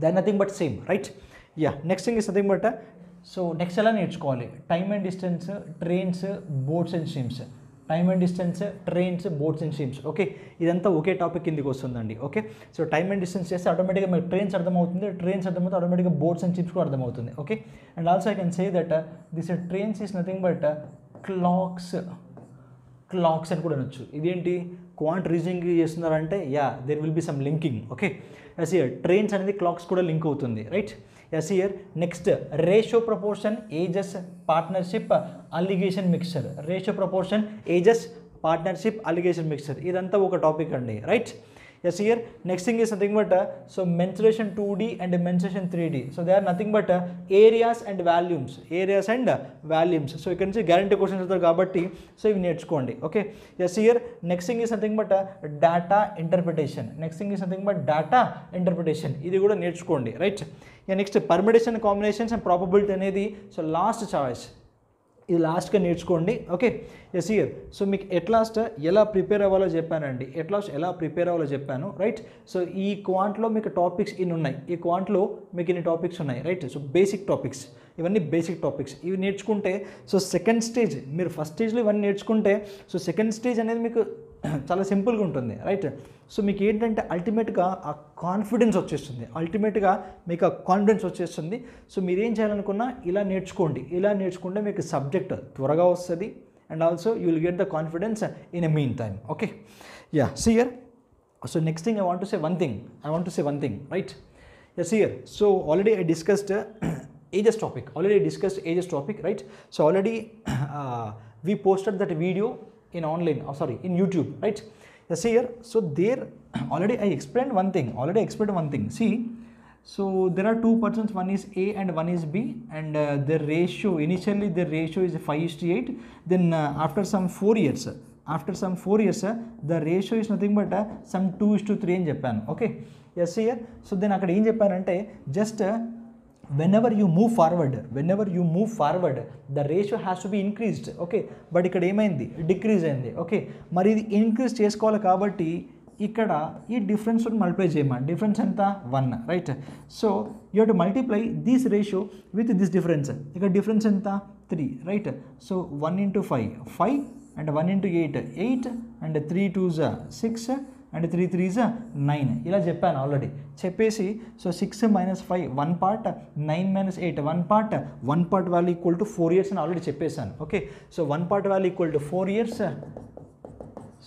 దాని nothing but same right yeah next thing is nothing but so next ఎలా నేర్చుకోవాలి? Time and distance trains boats and streams time and distance trains boats and ships okay ఇదంతా ఒకే topic కిందకి వస్తుందండి. Okay so time and distance చేస్తే ఆటోమేటిక్గా మీకు trains అర్థమవుతుంది. ట్రైన్స్ అర్థమవుతుంది. ఆటోమేటిక్గా బోట్స్ అండ్ షిప్స్ కూడా అర్థమవుతుంది. Okay and also I can say that this trains is nothing but clocks clocks అని కూడా అనొచ్చు. ఇదేంటి? క్వాంట్ రీజనింగ్ చేస్తున్నారంటే yeah there will be some linking okay yes trains అనేది క్లాక్స్ కూడా లింక్ అవుతుంది. Right yes here next ratio proportion ages partnership alligation mixture ratio proportion ages partnership alligation mixture ఇదంతా ఒక టాపిక్ అండి right yes here next thing is nothing but so mensuration two D and mensuration three D so they are nothing but areas and volumes areas and volumes so ఇక్కడ నుంచి guarantee questions అవుతారు కాబట్టి so ఇవి నేర్చుకోండి. Okay yes here next thing is nothing but data interpretation next thing is nothing but data interpretation ఇది కూడా నేర్చుకోండి. Right next permutation combinations and probability అనేది సో లాస్ట్ చాయిస్ ఇది లాస్ట్గా నేర్చుకోండి. ఓకే ఎస్ ఇయర్ సో మీకు ఎట్ లాస్ట్ ఎలా prepare అవ్వాలో చెప్పానండి. ఎట్ లాస్ట్ ఎలా ప్రిపేర్ అవ్వాలో చెప్పాను. రైట్ సో ఈ క్వాంట్లో మీకు టాపిక్స్ ఇన్ని ఉన్నాయి. ఈ క్వాంట్లో మీకు ఇన్ని టాపిక్స్ ఉన్నాయి. రైట్ సో బేసిక్ టాపిక్స్ ఇవన్నీ బేసిక్ టాపిక్స్ ఇవి నేర్చుకుంటే సో సెకండ్ స్టేజ్ మీరు ఫస్ట్ స్టేజ్లో ఇవన్నీ నేర్చుకుంటే సో సెకండ్ స్టేజ్ అనేది మీకు చాలా సింపుల్గా ఉంటుంది రైట్ సో మీకు ఏంటంటే అల్టిమేట్గా ఆ కాన్ఫిడెన్స్ వచ్చేస్తుంది. అల్టిమేట్గా మీకు ఆ కాన్ఫిడెన్స్ వచ్చేస్తుంది. సో మీరు ఏం చేయాలనుకున్నా ఇలా నేర్చుకోండి. ఇలా నేర్చుకుంటే మీకు సబ్జెక్ట్ త్వరగా వస్తుంది and also you will get the confidence in a mean time okay yeah clear so next thing I want to say one thing I want to say one thing right yes here so already I discussed ages topic already discussed ages topic right so already we posted that video in online oh, sorry in youtube right yes here so there already i explained one thing already I explained one thing see so there are two persons one is a and one is b and uh, the ratio initially the ratio is 5 is to 8 then uh, after some 4 years after some 4 years uh, the ratio is nothing but uh, some 2 is to 3 అని చెప్పాను okay is clear so then అక్కడ ఏం చెప్పానంటే just whenever you move forward whenever you move forward the ratio has to be increased okay but ఇక్కడ ఏమైంది? Decrease అయింది okay మరి ఇది ఇంక్రీజ్ చేసుకోవాలి కాబట్టి ఇక్కడ ఈ డిఫరెన్స్ మల్టిప్లై చేయమని డిఫరెన్స్ ఎంత? One right so you to multiply this ratio with this difference ఇక్కడ డిఫరెన్స్ ఎంత? Three right so one into five five and one into eight eight and three two six and three threes nine. ఇలా చెప్పాను already చెప్పేసి so six minus five one part nine minus eight one part one part value equal to four years అని already చెప్పేశాను. Okay so one part value equal to four years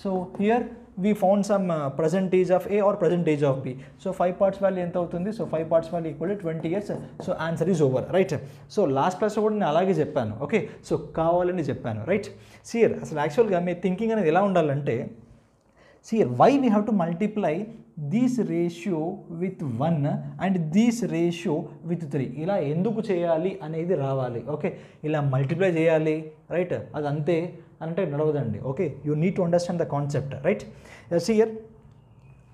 so here we found some percentage of A or percentage of B so five parts value ఎంత అవుతుంది? So five parts value equal twenty years so answer is over right so last క్లాస్లో కూడా నేను అలాగే చెప్పాను. Okay so కావాలని చెప్పాను. Right సియర్ అసలు యాక్చువల్గా మీ థింకింగ్ అనేది ఎలా ఉండాలంటే see here why we have to multiply these ratio with one and these ratio with three ఇలా ఎందుకు చేయాలి అనేది రావాలి. ఓకే ఇలా మల్టిప్లై చేయాలి రైట్ అది అంతే అంటే నడవదండి. Okay you need to understand the concept right yes here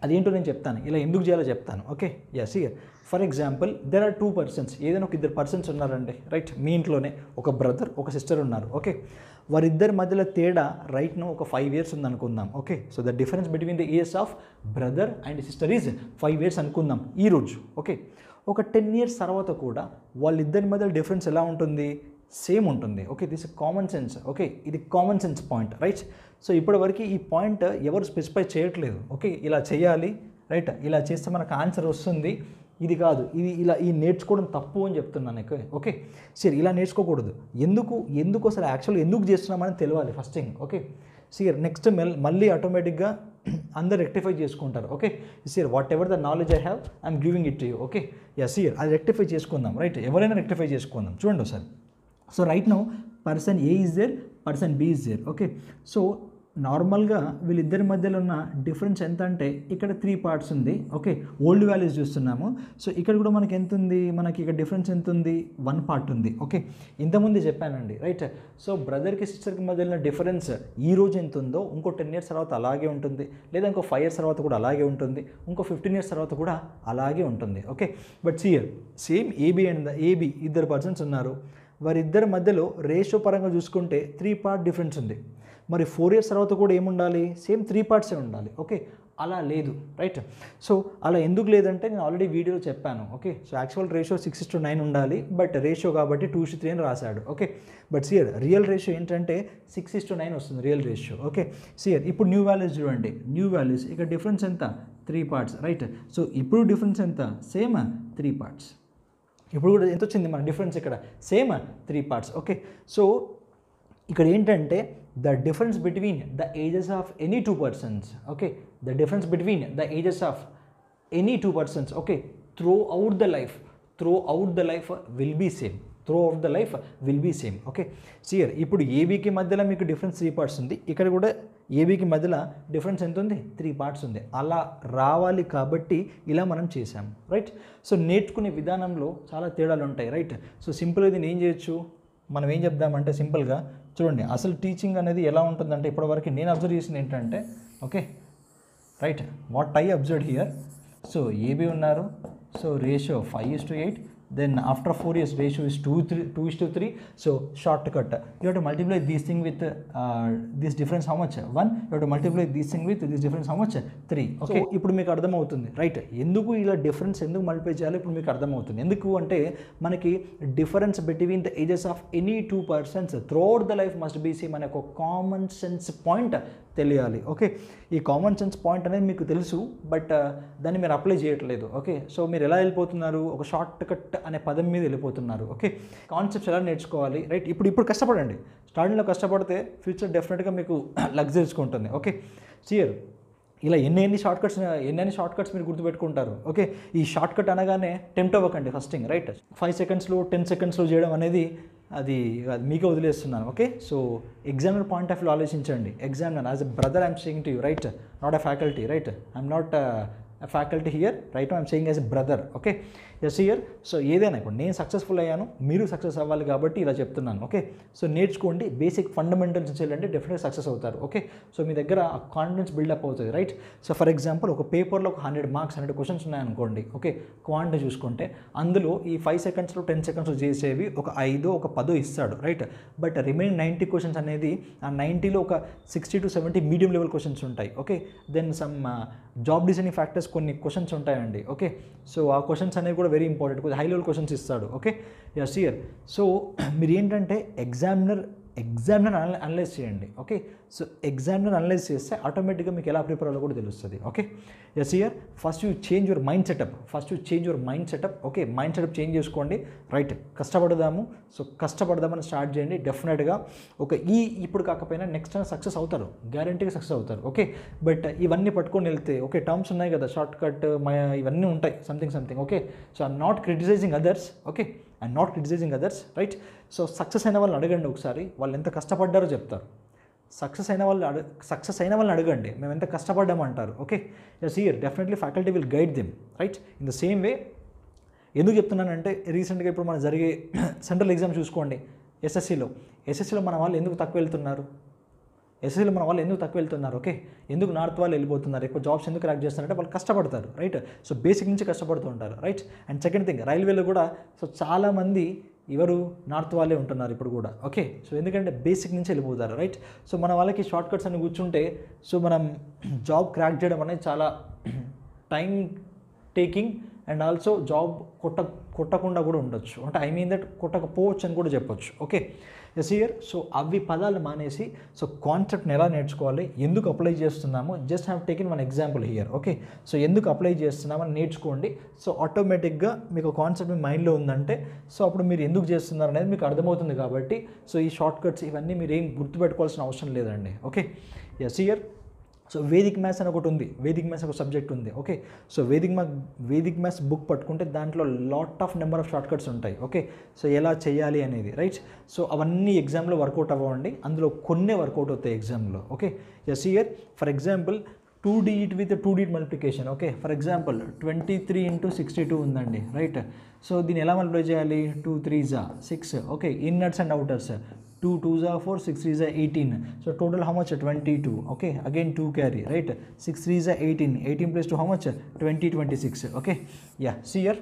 అదేంటో నేను చెప్తాను. ఇలా ఎందుకు చేయాలో చెప్తాను. Okay yes here for example there are two persons ఏదైనా ఒక ఇద్దరు పర్సన్స్ ఉన్నారండి రైట్ మీ ఇంట్లోనే ఒక బ్రదర్ ఒక సిస్టర్ ఉన్నారు. ఓకే వారిద్దరి మధ్యలో తేడా రైట్ను ఒక ఫైవ్ ఇయర్స్ ఉంది అనుకుందాం okay so the difference between the years of brother and sister is five years అనుకుందాం. ఈ రోజు. ఓకే ఒక టెన్ ఇయర్స్ తర్వాత కూడా వాళ్ళిద్దరి మధ్య డిఫరెన్స్ ఎలా ఉంటుంది? సేమ్ ఉంటుంది. Okay this common sense okay ఇది common sense point right so ఇప్పటివరకు ఈ పాయింట్ ఎవరు స్పెసిఫై చేయట్లేదు. ఓకే ఇలా చేయాలి రైట్ ఇలా చేస్తే మనకు ఆన్సర్ వస్తుంది. ఇది కాదు ఇది ఇలా ఈ నేర్చుకోవడం తప్పు అని చెప్తున్నాను ఓకే? సరే ఇలా నేర్చుకోకూడదు. ఎందుకు ఎందుకు అసలు యాక్చువల్గా ఎందుకు చేస్తున్నామని తెలియాలి first thing okay? Sir next మెల్ మళ్ళీ ఆటోమేటిక్గా అందరు రెక్టిఫై చేసుకుంటారు okay? Sir whatever the knowledge I have I'm giving it you okay? Yeah sir అది రెక్టిఫై చేసుకుందాం రైట్ ఎవరైనా రెక్టిఫై చేసుకుందాం చూడండి ఒకసారి. So right now person A is there person B is there okay? So నార్మల్గా వీళ్ళిద్దరి మధ్యలో ఉన్న డిఫరెన్స్ ఎంత అంటే ఇక్కడ త్రీ పార్ట్స్ ఉంది. ఓకే ఓల్డ్ వాల్యూస్ చూస్తున్నాము. సో ఇక్కడ కూడా మనకి ఎంత ఉంది? మనకి ఇక్కడ డిఫరెన్స్ ఎంత ఉంది? వన్ పార్ట్ ఉంది. ఓకే ఇంతకుముందు చెప్పానండి రైట్ సో బ్రదర్కి సిస్టర్కి మధ్యలో ఉన్న డిఫరెన్స్ ఈ రోజు ఎంత ఉందో ఇంకో టెన్ ఇయర్స్ తర్వాత అలాగే ఉంటుంది. లేదా ఇంకో ఫైవ్ ఇయర్స్ తర్వాత కూడా అలాగే ఉంటుంది. ఇంకో ఫిఫ్టీన్ ఇయర్స్ తర్వాత కూడా అలాగే ఉంటుంది. Okay but see here same AB and AB ఇద్దరు పర్సన్స్ ఉన్నారు. వారిద్దరి మధ్యలో రేషో పరంగా చూసుకుంటే త్రీ పార్ట్ డిఫరెన్స్ ఉంది. మరి ఫోర్ ఇయర్స్ తర్వాత కూడా ఏముండాలి? సేమ్ త్రీ పార్ట్సే ఉండాలి. ఓకే? అలా లేదు. రైట్? సో అలా ఎందుకు లేదంటే నేను ఆల్రెడీ వీడియోలో చెప్పాను. Okay? So actual ratio six to nine ఉండాలి. బట్ రేషియో కాబట్టి టూ టు త్రీ అని రాశాడు. Okay? But see here real ratio ఏంటంటే సిక్స్ టు నైన్ వస్తుంది real ratio okay? See here ఇప్పుడు న్యూ వాల్యూస్ చూడండి. న్యూ వాల్యూస్ ఇక్కడ డిఫరెన్స్ ఎంత? త్రీ పార్ట్స్ రైట్ సో ఇప్పుడు డిఫరెన్స్ ఎంత? సేమ్ త్రీ పార్ట్స్ ఇప్పుడు కూడా ఎంత వచ్చింది? మన డిఫరెన్స్ ఇక్కడ. Same three parts okay? So ఇక్కడ ఏంటంటే the difference between the ages of any two persons okay the difference between the ages of any two persons okay throughout the life throughout the life will be same throughout the life will be same okay see here ఇప్పుడు ఏబీకి మధ్యలో మీకు difference three parts ఉంది. ఇక్కడ కూడా ఏబీకి మధ్యలో difference ఎంత ఉంది? త్రీ పార్ట్స్ ఉంది. అలా రావాలి కాబట్టి ఇలా మనం చేసాం రైట్ సో నేర్చుకునే విధానంలో చాలా తేడాలు ఉంటాయి రైట్ సో సింపుల్గా దీన్ని ఏం చేయొచ్చు? మనం ఏం చెప్దామంటే సింపుల్గా చూడండి అసలు టీచింగ్ అనేది ఎలా ఉంటుందంటే ఇప్పటివరకు నేను అబ్జర్వ్ చేసింది ఏంటంటే okay right what I observe here so AB ఉన్నారు so ratio five is to eight then after four years ratio is two three two is two three so shortcut you to multiply these thing with this difference how much one you to multiply these thing with this difference how much three okay ఇప్పుడు మీకు అర్థమవుతుంది. Right ఎందుకు ఇలా difference ఎందుకు multiply చేయాలో ఇప్పుడు మీకు అర్థమవుతుంది. ఎందుకు అంటే మనకి difference between the ages of any two persons throughout the life must be same అనే ఒక కామన్ సెన్స్ పాయింట్ తెలియాలి. ఓకే? ఈ కామన్ సెన్స్ పాయింట్ అనేది మీకు తెలుసు బట్ uh, దాన్ని మీరు అప్లై చేయట్లేదు. ఓకే? సో మీరు ఎలా వెళ్ళిపోతున్నారు? ఒక షార్ట్ కట్ అనే పదం మీద వెళ్ళిపోతున్నారు. ఓకే? కాన్సెప్ట్స్ ఎలా నేర్చుకోవాలి? రైట్ ఇప్పుడు ఇప్పుడు కష్టపడండి. స్టార్టింగ్లో కష్టపడితే ఫ్యూచర్ డెఫినెట్గా మీకు లగ్జరీస్కుంటుంది ఓకే? సియర్ ఇలా ఎన్ని ఎన్ని షార్ట్ కట్స్ ఎన్ని ఎన్ని షార్ట్ కట్స్ మీరు గుర్తుపెట్టుకుంటారు? ఓకే? ఈ షార్ట్ కట్ అనగానే టెంప్ట్ అవ్వకండి ఫస్ట్ థింగ్ రైట్ ఫైవ్ సెకండ్స్లో టెన్ సెకండ్స్లో చేయడం అనేది అది అది మీకే వదిలేస్తున్నాను okay? So examiner point of view ఆలోచించండి. Examiner as a brother I'm saying to you right not a faculty right I'm not faculty here right I'm saying as a brother okay yes here so ఏదైనా ఇప్పుడు నేను successful అయ్యాను మీరు success అవ్వాలి కాబట్టి ఇలా చెప్తున్నాను. ఓకే సో నేర్చుకోండి. బేసిక్ ఫండమెంటల్స్ చేయాలంటే డెఫినెట్గా సక్సెస్ అవుతారు. ఓకే సో మీ దగ్గర ఆ కాన్ఫిడెన్స్ బిల్డప్ అవుతుంది రైట్ సో ఫర్ ఎగ్జాంపుల్ ఒక పేపర్లో ఒక హండ్రెడ్ మార్క్స్ హండ్రెడ్ క్వశ్చన్స్ ఉన్నాయనుకోండి. ఓకే క్వాంటిటీ చూసుకుంటే అందులో ఈ ఫైవ్ సెకండ్స్లో టెన్ సెకండ్స్లో చేసేవి ఒక ఐదో ఒక పదో ఇస్తాడు right but remaining ninety questions అనేది ఆ నైంటీలో ఒక sixty to seventy medium level questions ఉంటాయి. Okay then some job designing factors కొన్ని క్వశ్చన్స్ ఉంటాయండి ఓకే సో ఆ క్వశ్చన్స్ అనేవి కూడా వెరీ ఇంపార్టెంట్ కొద్దిగా హై లెవెల్ క్వశ్చన్స్ ఇస్తాడు ఓకే యస్ ఇయర్ సో మీరు ఏంటంటే ఎగ్జామినర్ ఎగ్జామ్ని అనలైజ్ చేయండి ఓకే సో ఎగ్జామ్ని అనలైజ్ చేస్తే ఆటోమేటిక్గా మీకు ఎలా ప్రిపేర్ అవ్వాలో కూడా తెలుస్తుంది okay yes here first you change your mind setup first you change your mind setup okay mind setup change చేసుకోండి. రైట్ కష్టపడదాము. సో కష్టపడదామని స్టార్ట్ చేయండి. డెఫినెట్గా ఒక ఈ ఇప్పుడు కాకపోయినా నెక్స్ట్ టైం సక్సెస్ అవుతారు. గ్యారంటీగా సక్సెస్ అవుతారు ఓకే బట్ ఇవన్నీ పట్టుకొని వెళ్తే ఓకే టర్మ్స్ ఉన్నాయి కదా? షార్ట్ కట్ ఇవన్నీ ఉంటాయి. Something something okay so I'm not criticizing others okay and not criticizing others right so success అయిన వాళ్ళని అడగండి ఒకసారి వాళ్ళు ఎంత కష్టపడ్డారో చెప్తారు. సక్సెస్ అయిన వాళ్ళు అడ సక్సెస్ అయిన వాళ్ళని అడగండి. మేము ఎంత కష్టపడ్డామంటారు okay yes here definitely faculty will guide them right in the same way ఎందుకు చెప్తున్నానంటే రీసెంట్గా ఇప్పుడు మనం జరిగే సెంట్రల్ ఎగ్జామ్ చూసుకోండి ఎస్ఎస్సిలో ఎస్ఎస్సిలో మన వాళ్ళు ఎందుకు తక్కువ వెళ్తున్నారు? ఎస్ఎస్సీలో మన వాళ్ళు ఎందుకు తక్కువ వెళ్తున్నారు? ఓకే? ఎందుకు నార్త్ వాళ్ళు వెళ్ళిపోతున్నారు? ఎక్కువ జాబ్స్ ఎందుకు క్రాక్ చేస్తున్నారంటే వాళ్ళు కష్టపడతారు రైట్ సో బేసిక్ నుంచి కష్టపడుతూ ఉంటారు రైట్ అండ్ సెకండ్ థింగ్ రైల్వేలో కూడా సో చాలామంది ఎవరు నార్త్ వాళ్ళే ఉంటున్నారు ఇప్పుడు కూడా ఓకే? సో ఎందుకంటే బేసిక్ నుంచి వెళ్ళిపోతారు రైట్ సో మన వాళ్ళకి షార్ట్ కట్స్ అని కూర్చుంటే సో మనం జాబ్ క్రాక్ చేయడం అనేది చాలా time taking and also job కొట్ట కొట్టకుండా కూడా ఉండొచ్చు. అంటే ఐ మీన్ దట్ కొట్టకపోవచ్చు అని కూడా చెప్పొచ్చు ఓకే? ఎస్ ఇయర్ సో అవి పదాలు మానేసి సో కాన్సెప్ట్ని ఎలా నేర్చుకోవాలి? ఎందుకు అప్లై చేస్తున్నాము? Just have taken one example here okay so ఎందుకు అప్లై చేస్తున్నామని నేర్చుకోండి. సో ఆటోమేటిక్గా మీకు కాన్సెప్ట్ మీ మైండ్లో ఉందంటే సో అప్పుడు మీరు ఎందుకు చేస్తున్నారు అనేది మీకు అర్థమవుతుంది కాబట్టి సో ఈ షార్ట్ కట్స్ ఇవన్నీ మీరు ఏం గుర్తుపెట్టుకోవాల్సిన అవసరం లేదండి okay yes here so Vedic maths అని ఒకటి ఉంది. వేదిక్ మ్యాథ్స్ ఒక సబ్జెక్ట్ ఉంది. Okay? So Vedic math Vedic maths book పట్టుకుంటే దాంట్లో lot of number of shortcuts ఉంటాయి. ఓకే? సో ఎలా చేయాలి అనేది రైట్ సో అవన్నీ ఎగ్జామ్లో వర్కౌట్ అవ్వండి. అందులో కొన్ని వర్కౌట్ అవుతాయి ఎగ్జామ్లో okay? Yes year for example two డిట్ with two డిట్ multiplication okay? For example twenty three into sixty two ఉందండి రైట్ సో దీన్ని ఎలా మల్టిప్లై చేయాలి? టూ త్రీ జా six okay? Inners and అవుటర్స్ two two జా ఫోర్ సిక్స్ త్రీ జా eighteen so total how much twenty two okay again two carry right six three జా eighteen eighteen plus two how much twenty twenty six okay yeah see here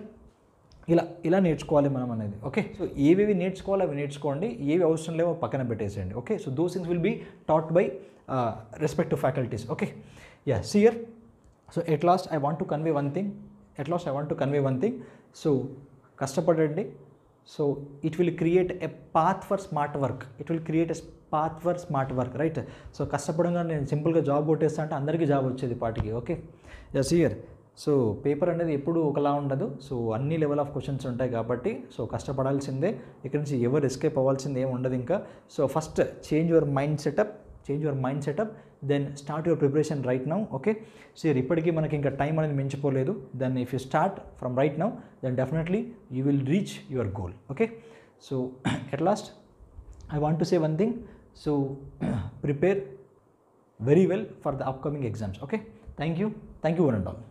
ఇలా ఇలా నేర్చుకోవాలి మనం అనేది. Okay so ఏవేవి నేర్చుకోవాలి అవి నేర్చుకోండి. ఏవి అవసరం లేవో పక్కన పెట్టేసేయండి. Okay so those things will be taught by respect faculties okay yeah see here so at last I want to convey one thing at last I want to convey one thing so కష్టపడండి. So it will create a path for smart work it will create a path for smart work right so కష్టపడంగా నేను సింపుల్గా job కొట్టేస్తా అంటే అందరికీ job వచ్చేది పాటికి okay yes here so paper అనేది ఎప్పుడు ఒకలా ఉండదు. సో అన్ని లెవెల్ ఆఫ్ క్వశ్చన్స్ ఉంటాయి కాబట్టి సో కష్టపడాల్సిందే. ఇక్కడ నుంచి ఎవరు ఎస్కేప్ అవ్వాల్సింది ఏమి ఉండదు ఇంకా. So first change your mind setup change your mind setup then start your preparation right now okay? సరే ఇప్పటికీ మనకి ఇంకా టైం అనేది మించిపోలేదు. Then if you start from right now then definitely you will reach your goal okay? So at last I want to say one thing. So prepare very well for the upcoming exams okay? Thank you thank you one and all.